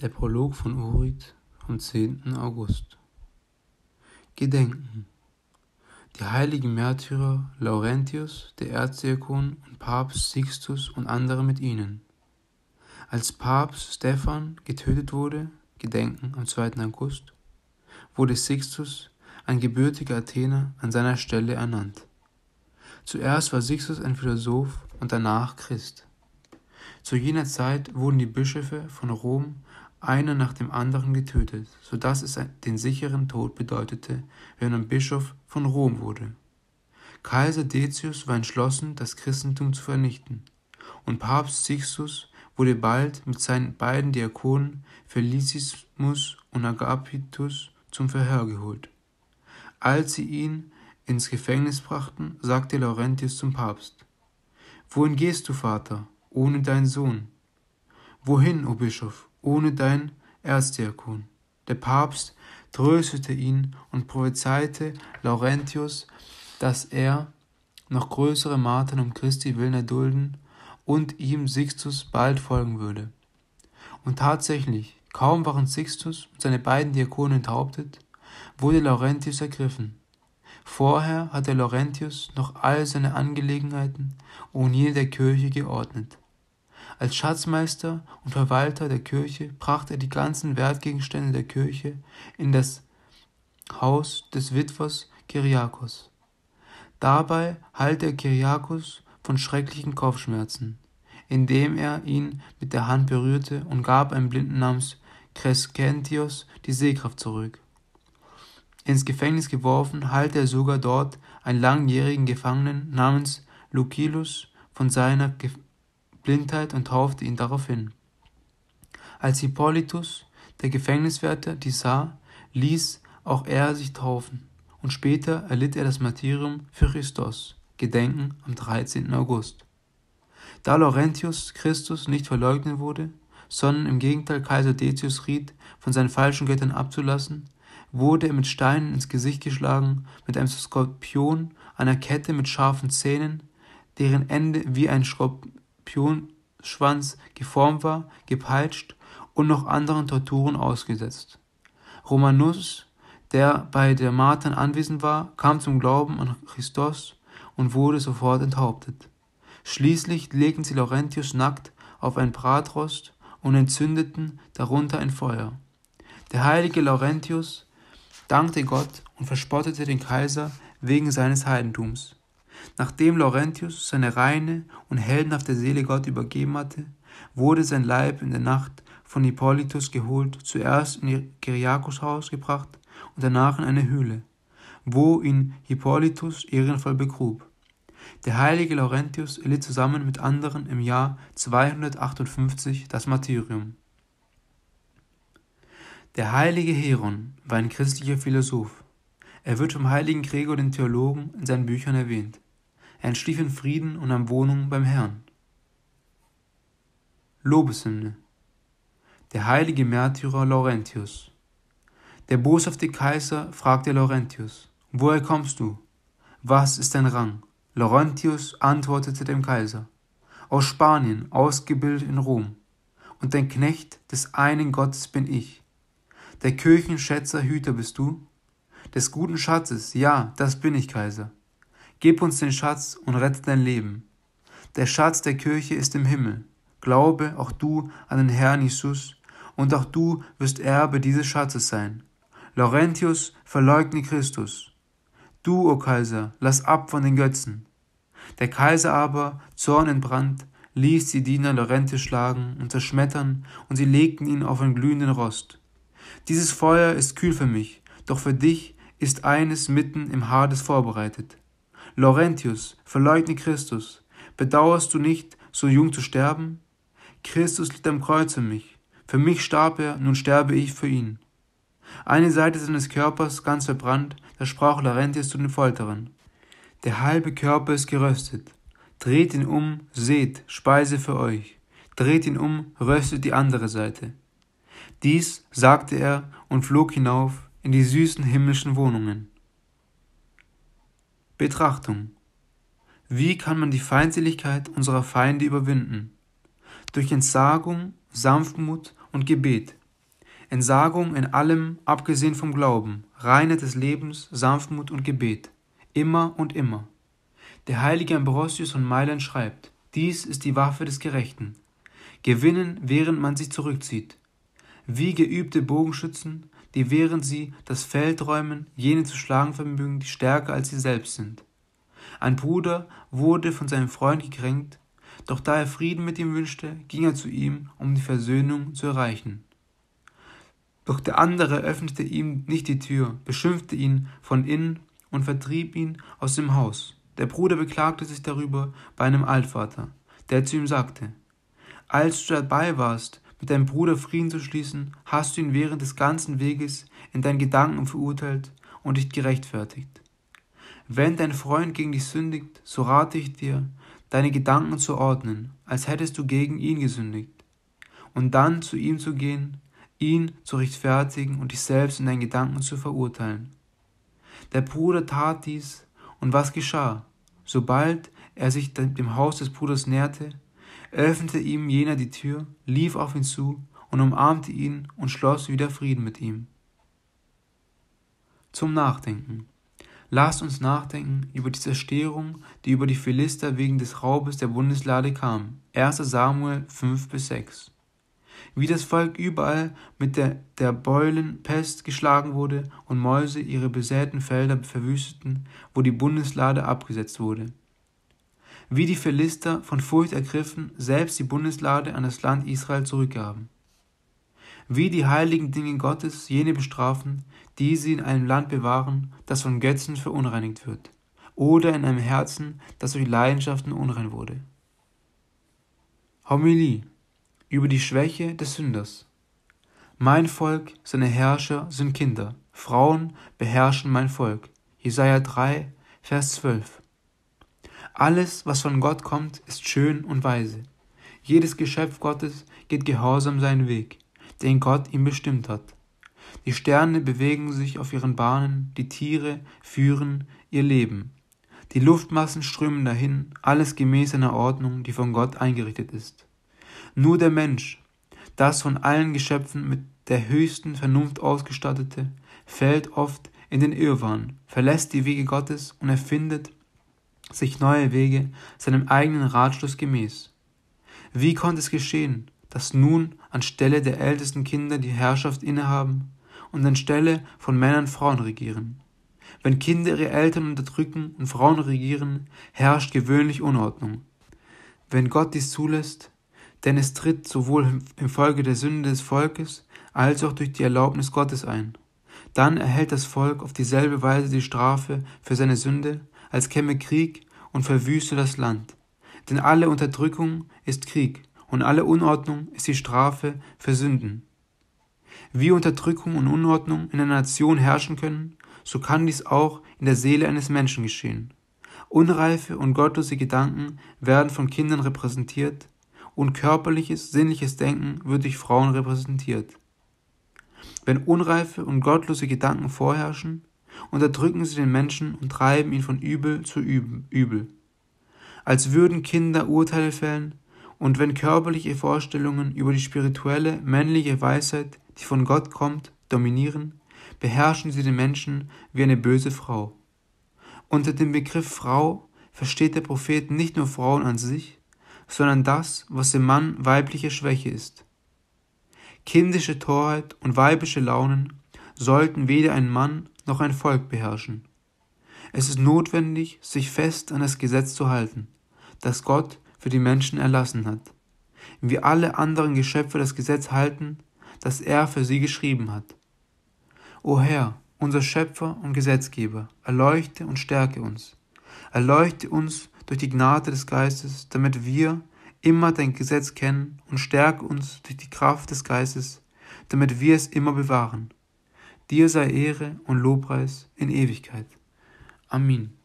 Der Prolog von Urit vom 10. August. Gedenken. Die heiligen Märtyrer Laurentius, der Erzdiakon und Papst Sixtus und andere mit ihnen. Als Papst Stephan getötet wurde, Gedenken am 2. August, wurde Sixtus, ein gebürtiger Athener, an seiner Stelle ernannt. Zuerst war Sixtus ein Philosoph und danach Christ. Zu jener Zeit wurden die Bischöfe von Rom einer nach dem anderen getötet, so dass es den sicheren Tod bedeutete, wenn ein Bischof von Rom wurde. Kaiser Decius war entschlossen, das Christentum zu vernichten, und Papst Sixtus wurde bald mit seinen beiden Diakonen Felicissimus und Agapitus zum Verhör geholt. Als sie ihn ins Gefängnis brachten, sagte Laurentius zum Papst, Wohin gehst du, Vater, ohne deinen Sohn? Wohin, o Bischof, ohne dein Erzdiakon. Der Papst tröstete ihn und prophezeite Laurentius, dass er noch größere Martern um Christi willen erdulden und ihm Sixtus bald folgen würde. Und tatsächlich, kaum waren Sixtus und seine beiden Diakonen enthauptet, wurde Laurentius ergriffen. Vorher hatte Laurentius noch all seine Angelegenheiten ohne jene der Kirche geordnet. Als Schatzmeister und Verwalter der Kirche brachte er die ganzen Wertgegenstände der Kirche in das Haus des Witwers Kyriakos. Dabei heilte er Kyriakos von schrecklichen Kopfschmerzen, indem er ihn mit der Hand berührte und gab einem Blinden namens Crescentius die Sehkraft zurück. Ins Gefängnis geworfen, heilte er sogar dort einen langjährigen Gefangenen namens Lucilus von seiner Blindheit und taufte ihn daraufhin. Als Hippolytus, der Gefängniswärter, dies sah, ließ auch er sich taufen, und später erlitt er das Martyrium für Christus, Gedenken am 13. August. Da Laurentius Christus nicht verleugnet wurde, sondern im Gegenteil Kaiser Decius riet, von seinen falschen Göttern abzulassen, wurde er mit Steinen ins Gesicht geschlagen, mit einem Skorpion, einer Kette mit scharfen Zähnen, deren Ende wie ein Skorpion Skorpionschwanz geformt war, gepeitscht und noch anderen Torturen ausgesetzt. Romanus, der bei der Martern anwesend war, kam zum Glauben an Christus und wurde sofort enthauptet. Schließlich legten sie Laurentius nackt auf ein Bratrost und entzündeten darunter ein Feuer. Der heilige Laurentius dankte Gott und verspottete den Kaiser wegen seines Heidentums. Nachdem Laurentius seine reine und heldenhafte Seele Gott übergeben hatte, wurde sein Leib in der Nacht von Hippolytus geholt, zuerst in Kyriakos Haus gebracht und danach in eine Höhle, wo ihn Hippolytus ehrenvoll begrub. Der heilige Laurentius erlitt zusammen mit anderen im Jahr 258 das Martyrium. Der heilige Heron war ein christlicher Philosoph. Er wird vom heiligen Gregor den Theologen in seinen Büchern erwähnt. Er entschlief in Frieden und nahm Wohnung beim Herrn. Lobeshymne. Der heilige Märtyrer Laurentius. Der boshafte Kaiser fragte Laurentius, woher kommst du? Was ist dein Rang? Laurentius antwortete dem Kaiser, aus Spanien, ausgebildet in Rom, und dein Knecht des einen Gottes bin ich. Der Kirchenschätzer Hüter bist du? Des guten Schatzes, ja, das bin ich, Kaiser. Gib uns den Schatz und rette dein Leben. Der Schatz der Kirche ist im Himmel. Glaube auch du an den Herrn Jesus, und auch du wirst Erbe dieses Schatzes sein. Laurentius verleugne Christus. Du, o Kaiser, lass ab von den Götzen. Der Kaiser aber, zornentbrannt, ließ die Diener Laurentius schlagen und zerschmettern, und sie legten ihn auf einen glühenden Rost. Dieses Feuer ist kühl für mich, doch für dich ist eines mitten im Hades vorbereitet. Laurentius, verleugne Christus. Bedauerst du nicht, so jung zu sterben? Christus litt am Kreuz für mich. Für mich starb er, nun sterbe ich für ihn. Eine Seite seines Körpers ganz verbrannt, da sprach Laurentius zu den Folterern. Der halbe Körper ist geröstet. Dreht ihn um, seht, Speise für euch. Dreht ihn um, röstet die andere Seite. Dies sagte er und flog hinauf in die süßen himmlischen Wohnungen. Betrachtung. Wie kann man die Feindseligkeit unserer Feinde überwinden? Durch Entsagung, Sanftmut und Gebet. Entsagung in allem, abgesehen vom Glauben, Reinheit des Lebens, Sanftmut und Gebet, immer und immer. Der heilige Ambrosius von Mailand schreibt, dies ist die Waffe des Gerechten. Gewinnen, während man sich zurückzieht. Wie geübte Bogenschützen, die während sie das Feld räumen, jene zu schlagen vermögen, die stärker als sie selbst sind. Ein Bruder wurde von seinem Freund gekränkt, doch da er Frieden mit ihm wünschte, ging er zu ihm, um die Versöhnung zu erreichen. Doch der andere öffnete ihm nicht die Tür, beschimpfte ihn von innen und vertrieb ihn aus dem Haus. Der Bruder beklagte sich darüber bei einem Altvater, der zu ihm sagte, als du dabei warst, mit deinem Bruder Frieden zu schließen, hast du ihn während des ganzen Weges in deinen Gedanken verurteilt und dich gerechtfertigt. Wenn dein Freund gegen dich sündigt, so rate ich dir, deine Gedanken zu ordnen, als hättest du gegen ihn gesündigt, und dann zu ihm zu gehen, ihn zu rechtfertigen und dich selbst in deinen Gedanken zu verurteilen. Der Bruder tat dies, und was geschah? Sobald er sich dem Haus des Bruders näherte, öffnete ihm jener die Tür, lief auf ihn zu und umarmte ihn und schloss wieder Frieden mit ihm. Zum Nachdenken. Lasst uns nachdenken über die Zerstörung, die über die Philister wegen des Raubes der Bundeslade kam. 1 Samuel 5 bis 6. Wie das Volk überall mit der, der Beulenpest geschlagen wurde und Mäuse ihre besäten Felder verwüsteten, wo die Bundeslade abgesetzt wurde. Wie die Philister von Furcht ergriffen, selbst die Bundeslade an das Land Israel zurückgaben wie die heiligen Dinge Gottes jene bestrafen, die sie in einem Land bewahren, das von Götzen verunreinigt wird, oder in einem Herzen, das durch Leidenschaften unrein wurde. Homilie über die Schwäche des Sünders. Mein Volk, seine Herrscher sind Kinder, Frauen beherrschen mein Volk. Jesaja 3, Vers 12. Alles, was von Gott kommt, ist schön und weise. Jedes Geschöpf Gottes geht gehorsam seinen Weg den Gott ihm bestimmt hat. Die Sterne bewegen sich auf ihren Bahnen, die Tiere führen ihr Leben. Die Luftmassen strömen dahin, alles gemäß einer Ordnung, die von Gott eingerichtet ist. Nur der Mensch, das von allen Geschöpfen mit der höchsten Vernunft ausgestattete, fällt oft in den Irrwahn, verlässt die Wege Gottes und erfindet sich neue Wege seinem eigenen Ratschluss gemäß. Wie konnte es geschehen, dass nun anstelle der ältesten Kinder die Herrschaft innehaben und anstelle von Männern Frauen regieren. Wenn Kinder ihre Eltern unterdrücken und Frauen regieren, herrscht gewöhnlich Unordnung. Wenn Gott dies zulässt, denn es tritt sowohl im Folge der Sünde des Volkes als auch durch die Erlaubnis Gottes ein. Dann erhält das Volk auf dieselbe Weise die Strafe für seine Sünde, als käme Krieg und verwüste das Land. Denn alle Unterdrückung ist Krieg, und alle Unordnung ist die Strafe für Sünden. Wie Unterdrückung und Unordnung in einer Nation herrschen können, so kann dies auch in der Seele eines Menschen geschehen. Unreife und gottlose Gedanken werden von Kindern repräsentiert und körperliches, sinnliches Denken wird durch Frauen repräsentiert. Wenn unreife und gottlose Gedanken vorherrschen, unterdrücken sie den Menschen und treiben ihn von Übel zu Übel. Als würden Kinder Urteile fällen, und wenn körperliche Vorstellungen über die spirituelle, männliche Weisheit, die von Gott kommt, dominieren, beherrschen sie den Menschen wie eine böse Frau. Unter dem Begriff Frau versteht der Prophet nicht nur Frauen an sich, sondern das, was im Mann weibliche Schwäche ist. Kindische Torheit und weibische Launen sollten weder ein Mann noch ein Volk beherrschen. Es ist notwendig, sich fest an das Gesetz zu halten, das Gott für die Menschen erlassen hat, wie alle anderen Geschöpfe das Gesetz halten, das er für sie geschrieben hat. O Herr, unser Schöpfer und Gesetzgeber, erleuchte und stärke uns. Erleuchte uns durch die Gnade des Geistes, damit wir immer dein Gesetz kennen und stärke uns durch die Kraft des Geistes, damit wir es immer bewahren. Dir sei Ehre und Lobpreis in Ewigkeit. Amen.